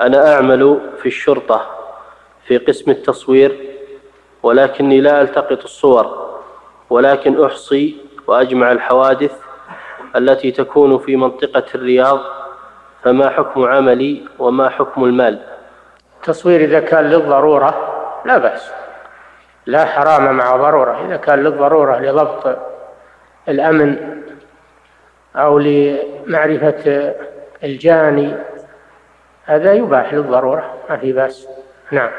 أنا أعمل في الشرطة في قسم التصوير ولكني لا ألتقط الصور ولكن أحصي وأجمع الحوادث التي تكون في منطقة الرياض فما حكم عملي وما حكم المال؟ التصوير إذا كان للضرورة لا بأس. لا حرام مع ضرورة. إذا كان للضرورة لضبط الأمن أو لمعرفة الجاني هذا يباح للضرورة ما في بأس. نعم.